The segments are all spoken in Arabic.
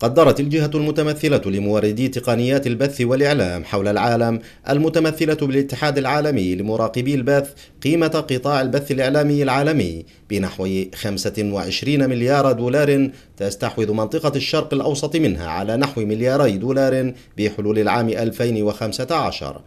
قدرت الجهة المتمثلة لموردي تقنيات البث والإعلام حول العالم المتمثلة بالاتحاد العالمي لمراقبي البث قيمة قطاع البث الإعلامي العالمي بنحو 25 مليار دولار تستحوذ منطقة الشرق الأوسط منها على نحو ملياري دولار بحلول العام 2015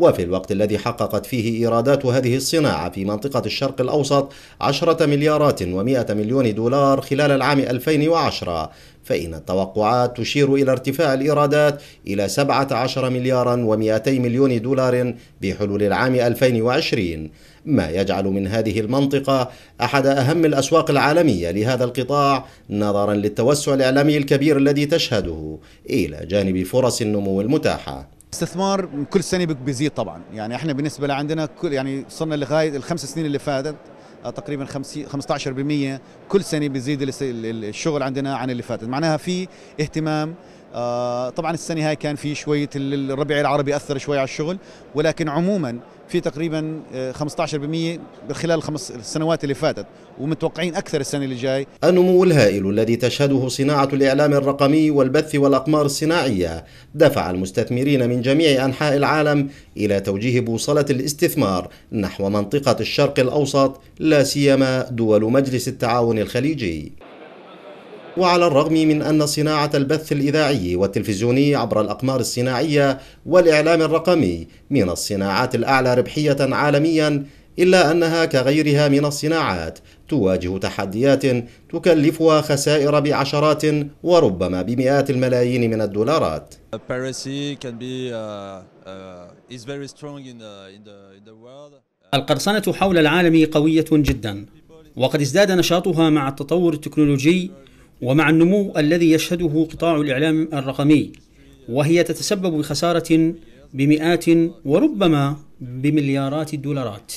وفي الوقت الذي حققت فيه إيرادات هذه الصناعة في منطقة الشرق الأوسط عشرة مليارات ومائة مليون دولار خلال العام 2010 فإن التوقعات تشير إلى ارتفاع الإيرادات إلى 17 مليارا و200 مليون دولار بحلول العام 2020 ما يجعل من هذه المنطقة أحد أهم الأسواق العالمية لهذا القطاع نظرا للتوسع الإعلامي الكبير الذي تشهده إلى جانب فرص النمو المتاحة. استثمار كل سنة بيزيد طبعا. يعني إحنا بالنسبة لعندنا كل يعني صرنا لغاية الخمس سنين اللي فاتت آه، تقريبا 15% كل سنة بيزيد الشغل عندنا عن اللي فاتت. معناها في اهتمام آه، طبعا السنة هاي كان في شوية الربيع العربي أثر شوي على الشغل ولكن عموما في تقريبا 15% خلال الخمس السنوات اللي فاتت ومتوقعين أكثر السنة اللي جاي. النمو الهائل الذي تشهده صناعة الإعلام الرقمي والبث والأقمار الصناعية. دفع المستثمرين من جميع أنحاء العالم إلى توجيه بوصلة الاستثمار نحو منطقة الشرق الأوسط لا سيما دول مجلس التعاون الخليجي. وعلى الرغم من أن صناعة البث الإذاعي والتلفزيوني عبر الأقمار الصناعية والإعلام الرقمي من الصناعات الأعلى ربحية عالميا إلا أنها كغيرها من الصناعات تواجه تحديات تكلفها خسائر بعشرات وربما بمئات الملايين من الدولارات. القرصنة حول العالم قوية جدا وقد ازداد نشاطها مع التطور التكنولوجي ومع النمو الذي يشهده قطاع الإعلام الرقمي وهي تتسبب بخسارة بمئات وربما بمليارات الدولارات.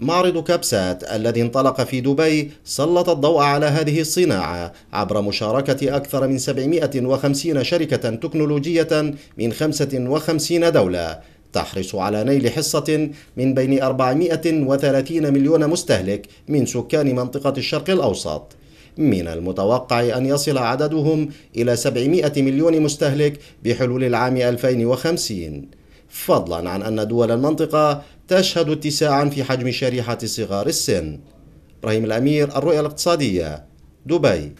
معرض كابسات الذي انطلق في دبي سلط الضوء على هذه الصناعة عبر مشاركة أكثر من 750 شركة تكنولوجية من 55 دولة تحرص على نيل حصة من بين 430 مليون مستهلك من سكان منطقة الشرق الأوسط. من المتوقع أن يصل عددهم إلى 700 مليون مستهلك بحلول العام 2050 فضلا عن أن دول المنطقة تشهد اتساعا في حجم شريحة صغار السن. إبراهيم الأمير الرؤية الاقتصادية دبي.